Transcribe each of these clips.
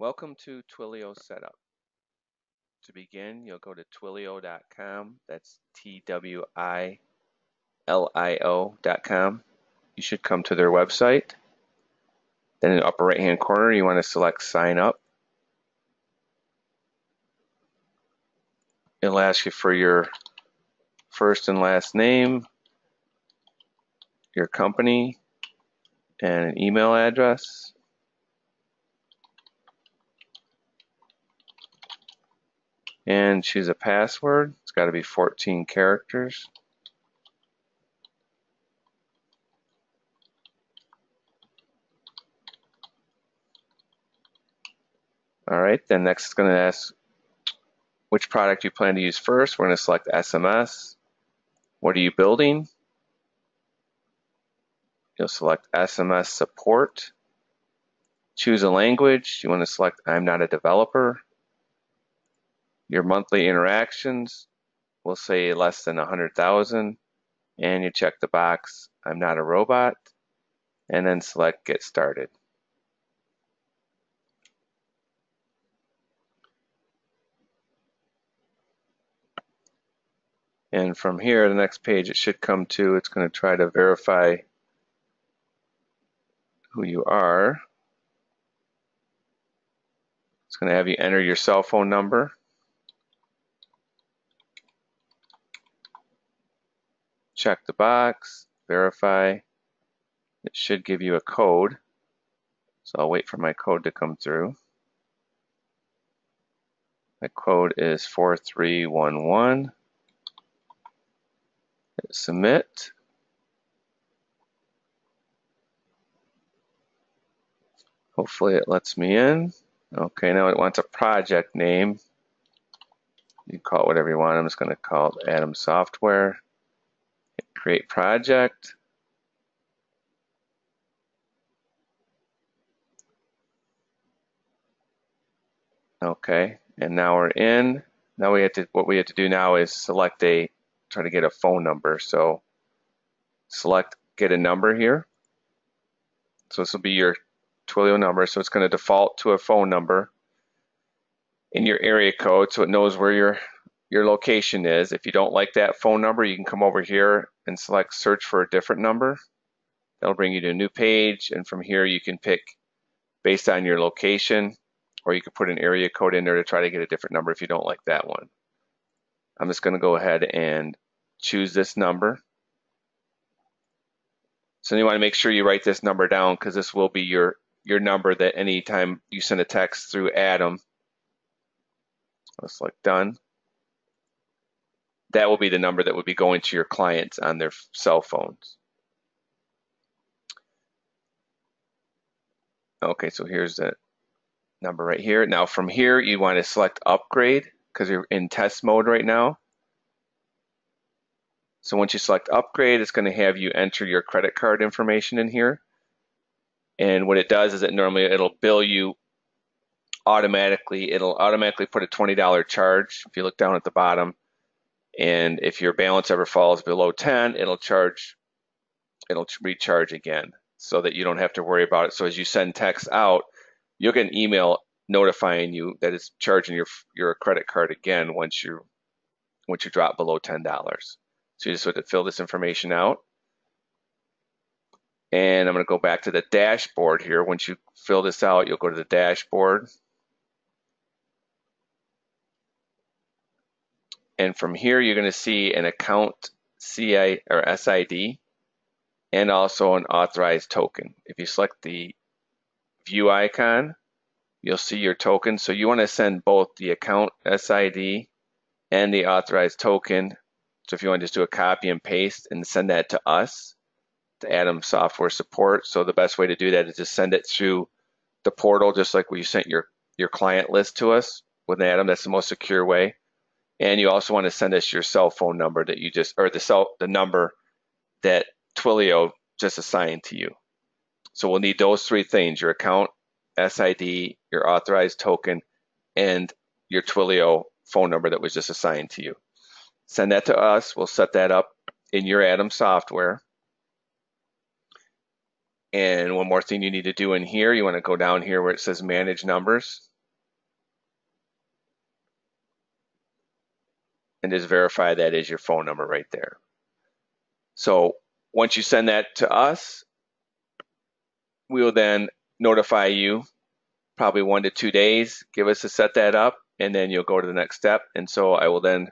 Welcome to Twilio Setup. To begin, you'll go to twilio.com. That's T W I L I O.com. You should come to their website. Then in the upper right hand corner, you want to select Sign Up. It'll ask you for your first and last name, your company, and an email address. And choose a password. It's got to be 14 characters. All right, then next it's going to ask which product you plan to use first. We're going to select SMS. What are you building? You'll select SMS support. Choose a language. You want to select I'm not a developer. Your monthly interactions will say less than 100,000 and you check the box I'm not a robot and then select get started. And from here, the next page it should come to, it's going to try to verify who you are. It's going to have you enter your cell phone number. Check the box, verify. It should give you a code. So I'll wait for my code to come through. My code is 4311. Hit submit. Hopefully it lets me in. Okay, now it wants a project name. You call it whatever you want. I'm just going to call it Atom Software create project. Okay, and now we're in. Now we have to, what we have to do now is select a, try to get a phone number. So select get a number here. So this will be your Twilio number. So it's going to default to a phone number in your area code so it knows where your your location is. If you don't like that phone number, you can come over here and select search for a different number. That'll bring you to a new page and from here you can pick based on your location or you can put an area code in there to try to get a different number if you don't like that one. I'm just going to go ahead and choose this number. So you want to make sure you write this number down because this will be your your number that anytime you send a text through Atom. I'll select done that will be the number that would be going to your clients on their cell phones. Okay, so here's the number right here. Now from here, you want to select upgrade because you're in test mode right now. So once you select upgrade, it's going to have you enter your credit card information in here. And what it does is it normally it'll bill you automatically. It'll automatically put a $20 charge. If you look down at the bottom, and if your balance ever falls below 10, it'll charge, it'll recharge again so that you don't have to worry about it. So as you send text out, you'll get an email notifying you that it's charging your your credit card again once you once you drop below ten dollars. So you just have to fill this information out. And I'm going to go back to the dashboard here. Once you fill this out, you'll go to the dashboard. And from here, you're going to see an account CI or SID and also an authorized token. If you select the view icon, you'll see your token. So you want to send both the account SID and the authorized token. So if you want to just do a copy and paste and send that to us, to Atom Software Support. So the best way to do that is just send it through the portal, just like we sent your, your client list to us with Atom. That's the most secure way. And you also want to send us your cell phone number that you just, or the cell, the number that Twilio just assigned to you. So we'll need those three things, your account, SID, your authorized token, and your Twilio phone number that was just assigned to you. Send that to us. We'll set that up in your Atom software. And one more thing you need to do in here, you want to go down here where it says manage numbers. And just verify that is your phone number right there. So once you send that to us, we will then notify you probably one to two days, give us to set that up, and then you'll go to the next step. And so I will then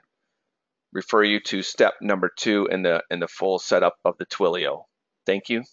refer you to step number two in the in the full setup of the Twilio. Thank you.